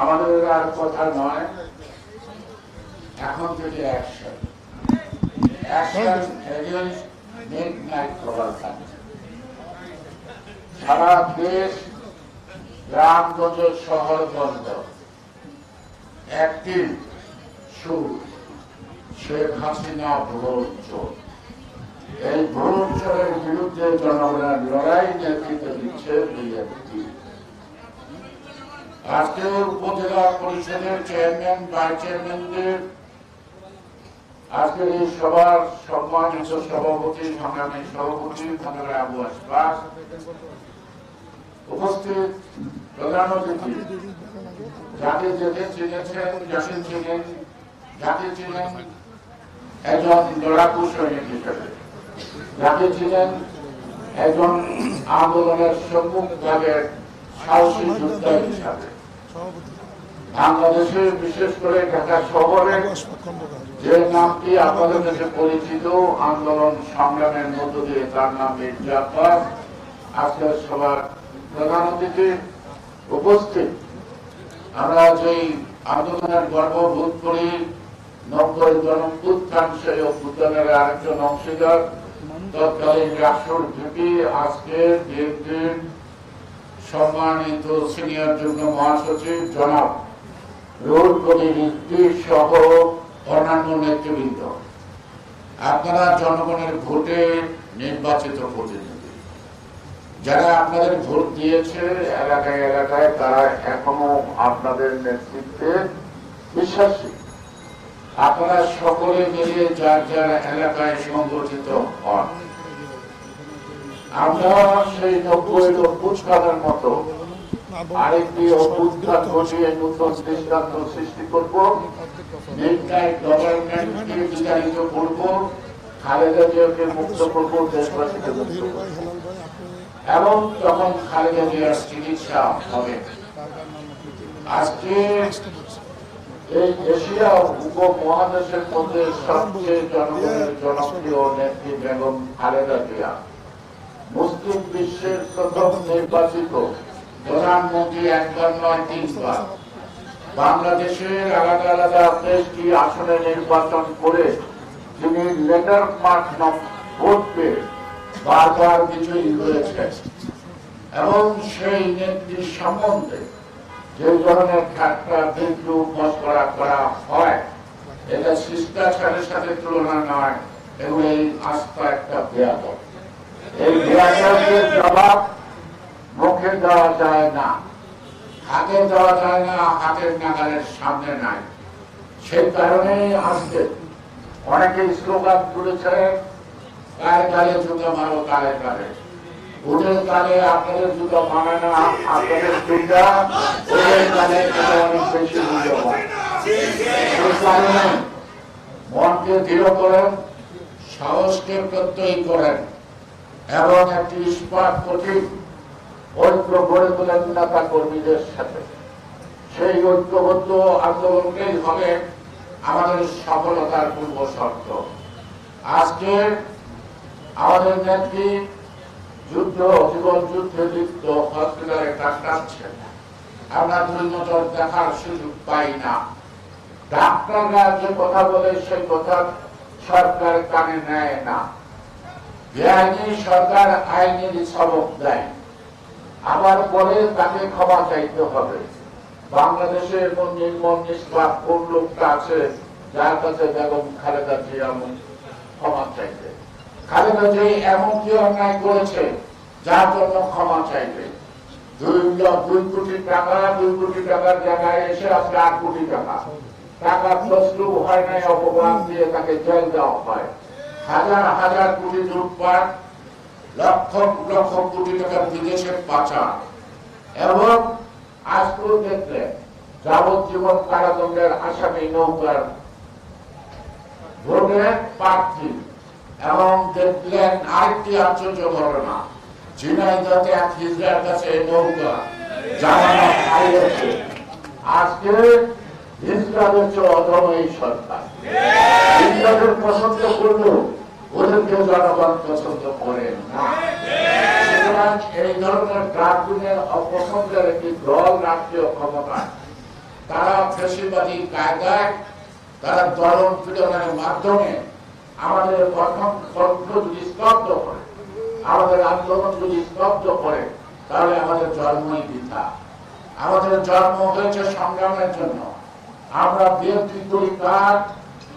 আমাদের আর কথা নয়। এখন প্রবাল সারা দেশ গ্রামগঞ্জ শহর বন্ধ। একটি সুর শেখ হাসিনা চোর এই চোরের বিরুদ্ধে জনগণের লড়াই নেতৃত্ব দিচ্ছে বিএনপি। আজকে উপজেলা পরিষদের চেয়ারম্যান চেয়ারম্যানদের আজকের এই সম্মানিত সভাপতি সংগ্রামী সভাপতি আবু উপস্থিত প্রধান অতিথি। চিনেছেন চিনেন চিনেন একজন লড়াকু সৈনিক হিসেবে। ছিলেন একজন আন্দোলনের সম্মুখ ভাগের সাহসী যোদ্ধা হিসাবে। বাংলাদেশে, বিশেষ করে ঢাকা শহরে, যে নামটি আপনাদের কাছে পরিচিত, আন্দোলন সংগ্রামের মধ্য দিয়ে তার নাম মির্জা আজকের সবার প্রধান অতিথি উপস্থিত। আমরা যেই আন্দোলনের গর্ববোধ করি, নব্বই জন উত্থান সেই উত্থানের আরেকজন অংশীদার, তৎকালীন রাষ্ট্র ভিপি আজকে বিএনপির সম্মানিত সিনিয়র যুগ্ম মহাসচিব জনাব রুল কবির সহ অন্যান্য নেতৃবৃন্দ। আপনারা জনগণের ভোটে নির্বাচিত প্রতিনিধি। যারা আপনাদের ভোট দিয়েছে এলাকায় এলাকায়, তারা এখনও আপনাদের নেতৃত্বে বিশ্বাসী। আপনারা সকলে মিলে যার যার এলাকায় সংগঠিত হন। আমরা সেই নব্বই অভ্যুত্থানের মতো আরেকটি অভ্যুত্থান ঘটিয়ে নতুন দৃষ্টান্ত সৃষ্টি করব। খালেদা জিয়াকে আজকে এই উপমহাদেশের মধ্যে সবচেয়ে জনগণের জনপ্রিয় নেত্রী বেগম খালেদা জিয়া। মুসলিম বিশ্বের প্রথম নির্বাচিত প্রধানমন্ত্রী একবার নয়, তিনবার। বাংলাদেশের আলাদা আলাদা দেশটি আসনে নির্বাচন করে যিনি লেটার মার্ক ভোট পেয়ে বারবার বিজয়ী হয়েছেন এবং সেই নেত্রীর সম্বন্ধে যে ধরনের ঠাট্টা বিন্দু মস্করা করা হয়, এটা শিষ্টাচারের সাথে তুলনা নয় এবং এই আস্থা একটা বেয়াদ এই বেয়াদের জবাব মুখে দেওয়া যায় না, হাতে দেওয়া যায় না, হাতের নাগালের সামনে নাই। সেই কারণে আজকে অনেকে স্লোগান তুলেছে কালে কালে জুতো মারো কালে কালে ওদের কালে আপনাদের জুতো মানে না, আপনাদের জুতা ওদের কালে এটা অনেক বেশি সেই কারণে মনকে দৃঢ় করেন, সাহসকে প্রত্যয় করেন। এবং একটি ইস্পাত কঠিন ঐক্য গড়ে তোলেন নেতা কর্মীদের সাথে। সেই ঐক্যবদ্ধ আন্দোলনকেই হবে আমাদের সফলতার পূর্ব শর্ত। আজকে আমাদের নেত্রী যুদ্ধ, জীবন যুদ্ধে লিপ্ত হসপিটালে কাটাচ্ছেন আমরা দুই নজর দেখার সুযোগ পাই না। ডাক্তাররা যে কথা বলে, সেই কথা সরকার কানে নেয় না। বেআইনি সরকার আইনের সবক দেয়। আবার বলে তাকে ক্ষমা চাইতে হবে। বাংলাদেশে এমন নির্মল নিষ্পাপ কোন লোকটা আছে, যার কাছে বেগম খালেদা জিয়া ক্ষমা চাইতে খালেদা জিয়া এমন কি অন্যায় করেছে, যার জন্য ক্ষমা চাইবে। দুই দুই কোটি টাকা, দুই কোটি টাকার জায়গায় এসে আজকে আট কোটি টাকা। টাকা প্রস্তুত হয় নাই অপমান দিয়ে তাকে জেল দেওয়া হয়। হাজার হাজার কোটি লুটপাট, লক্ষ লক্ষ কোটি টাকা বিদেশে পাচার। এবং আজকেও দেখলেন, যাবজ্জীবন কারাদণ্ডের আসামি নৌকার ভোটের প্রার্থী এবং দেখলেন আরেকটি আশ্চর্য ঘটনা ঝিনাইদতে এক হিজড়ার কাছে নৌকা জানানো খাইয়েছে আজকে হিজড়াদের চেয়ে অধম এই সরকার। হিজড়াদের পছন্দ করলেও ওদেরকে জনগণ পছন্দ করে না সুতরাং এই ধরনের ড্রাগনের অপছন্দের একটি দল রাষ্ট্রীয় ক্ষমতায় তারা ফেসিবাদী কায়দায় তারা আমাদের গঠন তন্ত্র যদি স্তব্ধ করে আমাদের আন্দোলন যদি স্তব্ধ করে তাহলে আমাদের জন্মই বৃথা আমাদের জন্ম হয়েছে সংগ্রামের জন্য আমরা বিএনপি করি কাজ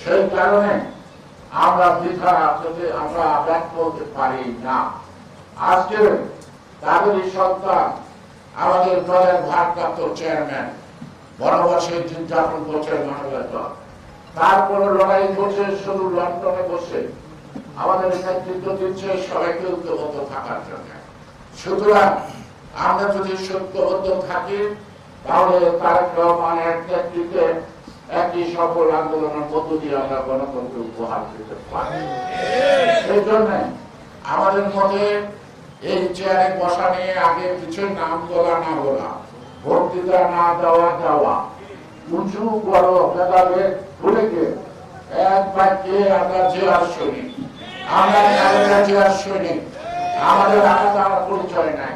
সেই কারণে আমরা বৃথা থেকে আমরা ব্যর্থ হতে পারি না। আজকে তাদেরই সন্তান আমাদের দলের ভারপ্রাপ্ত চেয়ারম্যান, বনবাসে যাপন করছে মানবের দল। তারপরে লড়াই করছে, শুধু লন্ডনে বসে আমাদের নেতৃত্ব দিচ্ছে সবাইকে ঐক্যবদ্ধ থাকার জন্য। সুতরাং আমরা যদি সত্যবদ্ধ থাকি, তাহলে তারেক রহমানের নেতৃত্বে একটি সফল আন্দোলনের মধ্য দিয়ে আমরা গণতন্ত্র উপহার দিতে পারি। সেই জন্য আমাদের মধ্যে এই চেয়ারে বসা নিয়ে আগে কিছু নাম বলা না বলা বক্তৃতা না দেওয়া দেওয়া। উঁচু, বড় ভেদাভেদ ভুলে এক আমরা আমরা আমাদের আলাদা পরিচয় নাই।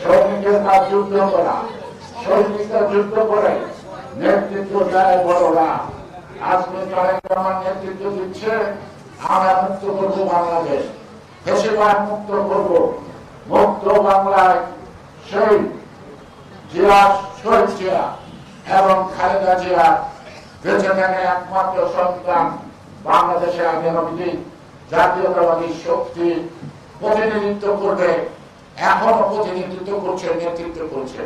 সৈনিকের যুদ্ধ করা যুদ্ধ করে নেতৃত্ব দেয় বড়রা। আজকে তারেক রহমান নেতৃত্ব দিচ্ছে, আমরা মুক্ত করব বাংলাদেশ। বেশিরভাগ মুক্ত করব। মুক্ত বাংলায় সেই জিয়া শহীদ জিয়া এবং খালেদা জিয়া বেঁচে থাকা একমাত্র সন্তান বাংলাদেশে আগামী জাতীয়তাবাদী শক্তি প্রতিনিধিত্ব করবে, এখনও প্রতিনিধিত্ব করছে, নেতৃত্ব করছে।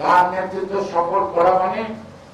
তার নেতৃত্ব সফল করা মানে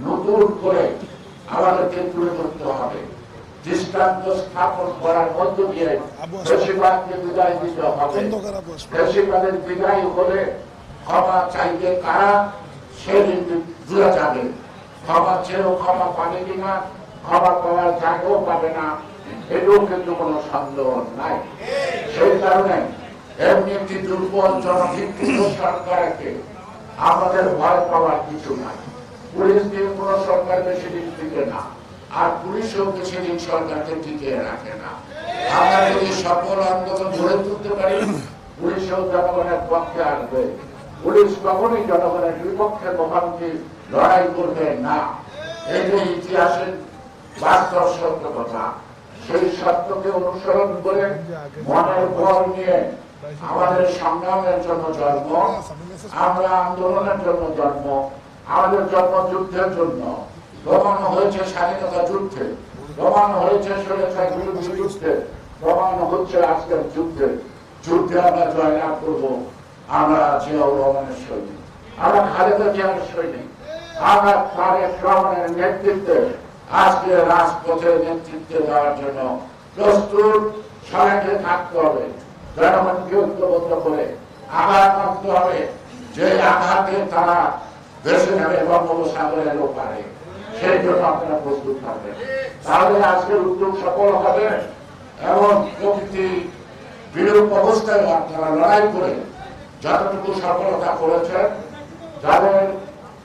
নতুন করে আমাদেরকে তুলে ধরতে হবে। দৃষ্টান্ত স্থাপন করার মধ্য দিয়ে বেশিরভাগকে বিদায় দিতে হবে। বেশিরভাগের বিদায় হলে ক্ষমা চাইবে কারা? সেদিন দূরে যাবে। ক্ষমা চেয়েও ক্ষমা পাবে কিনা ক্ষমা পাওয়ার জায়গাও পাবে না। এটাও কিন্তু কোনো সন্দেহ নাই। সেই কারণে এমনি একটি দুর্বল জনভিত্তিক সরকারকে আমাদের ভয় পাওয়ার কিছু নাই। পুলিশ দিয়ে কোন সরকার বেশি দিন টিকে না। আর পুলিশও বেশি দিন সরকারকে টিকে রাখে না। আমরা যদি সফল আন্দোলন গড়ে তুলতে পারি, পুলিশও জনগণের পক্ষে আসবে। পুলিশ কখনই জনগণের বিপক্ষে মুখামুখি লড়াই করবে না। এই যে ইতিহাসের বাস্তব সত্য কথা, সেই সত্যকে অনুসরণ করে মনের বল নিয়ে আমাদের সংগ্রামের জন্য জন্ম, আমরা আন্দোলনের জন্য জন্ম আমাদের জন্ম যুদ্ধের জন্য। প্রমাণ হয়েছে স্বাধীনতা যুদ্ধে। প্রমাণ হয়েছে স্বৈরাচার বিরোধী যুদ্ধে। প্রমাণ হচ্ছে আজকের যুদ্ধে। যুদ্ধে আমরা জয়লাভ করব। আমরা জিয়াউর রহমানের সৈনিক। আমরা খালেদা জিয়ার সৈনিক। আমরা তারেক রহমানের নেতৃত্বে আজকে রাজপথে নেতৃত্বে দেওয়ার জন্য প্রস্তুত। সবাইকে থাকতে হবে। জনগণকে ঐক্যবদ্ধ করে আঘাত মানতে হবে। যে আঘাতে তারা বেছে নেবে বঙ্গোপসাগরের ওপারে সেই জন্য আপনারা প্রস্তুত থাকবেন। তাহলে আজকের উদ্যোগ সফল হবে এবং প্রকৃতি বিরূপ অবস্থায় আপনারা লড়াই করে যতটুকু সফলতা করেছেন, যাদের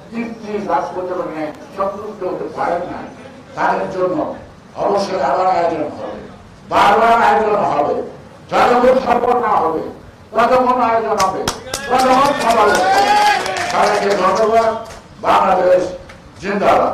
তৃপ্তি লাভ করতে পারেন সন্তুষ্ট হতে পারেন না, তাদের জন্য অবশ্যই আবার আয়োজন হবে। বারবার আয়োজন হবে। যতক্ষণ সফল না হবে, ততক্ষণ আয়োজন হবে। ততক্ষণ সফল হবে। সবাইকে ধন্যবাদ বাংলাদেশ জিন্দাবাদ